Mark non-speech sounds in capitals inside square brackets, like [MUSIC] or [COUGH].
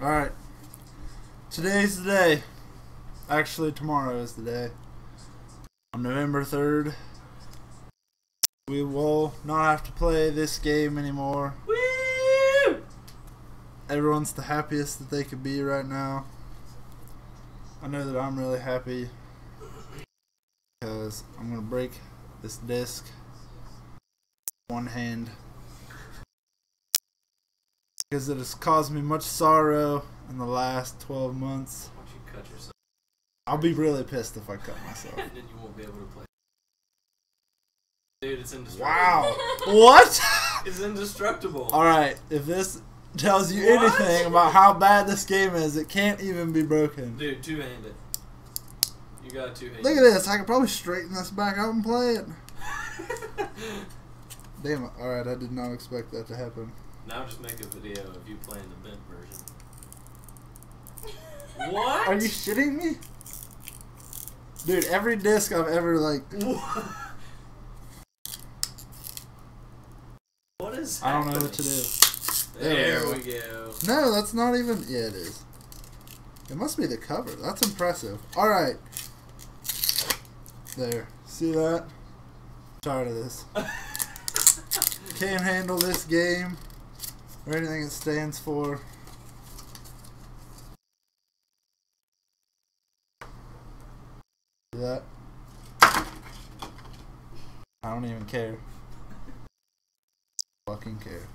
Alright. Today's the day. Actually, tomorrow is the day. On November 3rd, we will not have to play this game anymore. Woo! Everyone's the happiest that they could be right now. I know that I'm really happy because I'm going to break this disc one hand because it has caused me much sorrow in the last 12 months. Why don't you cut yourself? I'll be really pissed if I cut myself. [LAUGHS] and then you won't be able to play. Dude, it's indestructible. Wow. what? [LAUGHS] It's indestructible. Alright, if this tells you What? anything about how bad this game is, it can't even be broken. Dude, two handed. You got two handed. Look at this. I could probably straighten this back out and play it. [LAUGHS] Damn it. Alright, I did not expect that to happen. Now just make a video of you playing the bent version. [LAUGHS] What? Are you shitting me? Dude, every disc I've ever, like. What? [LAUGHS] What is I don't know what to do. There, There we we go. No, that's not even. Yeah, it is. It must be the cover. That's impressive. Alright. There. See that? tired of this. [LAUGHS] Can't handle this game or anything it stands for. That? I don't even care. Fucking care.